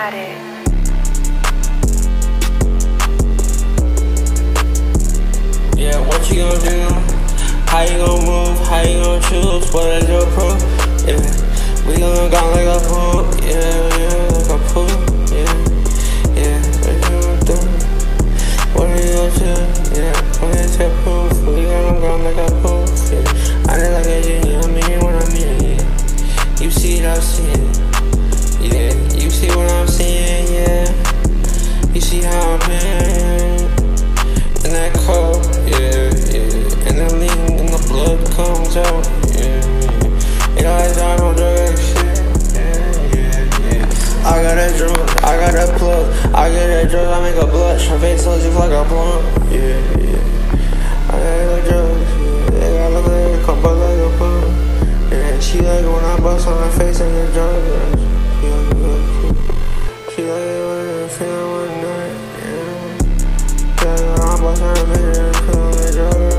Got it. Yeah, what you gonna do? How you gonna move? How you gonna choose? What is your proof? Yeah, we gonna go like a pool. Yeah, yeah, like a pool. Yeah, yeah, what you gonna do? What are you gonna do? Yeah, what is your proof? We gonna go like a pool. Yeah, I did like a genie. I mean what I mean. Yeah, you see what I'm seeing? Yeah, you see how I'm been. And that coke, yeah, yeah. And that lean and the blood comes out, yeah. It always out on drug shit, yeah, yeah, yeah. I got that drug, I got that plug. I get that drug, I make a blush. Her face looks just like a blunt, yeah, yeah. I got that drugs, yeah. Got look like a couple like a blunt. Yeah, she like when I bust on her face and the drug, yeah, yeah. She like it when I feel Yeah, I'm bust on her face and feel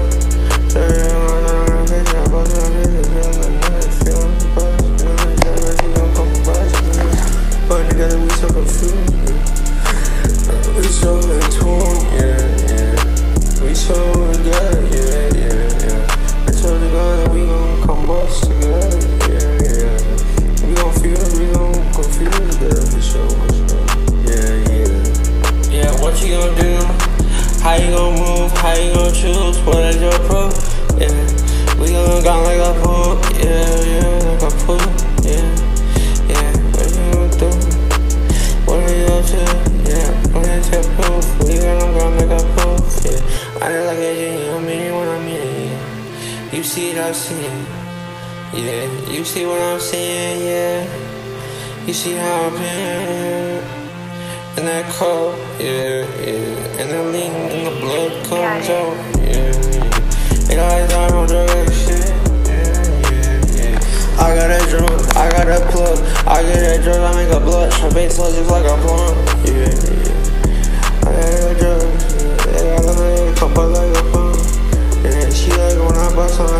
You see what I'm seeing? Yeah, you see what I'm saying? Yeah, you see how I've been. And that coke, yeah, yeah. And that lean and the blood comes out, yeah, always out on drug shit, yeah, yeah, yeah. I got that drug, I got that plug. I get that drug, I make a blush. Her face looks like a blunt, drug,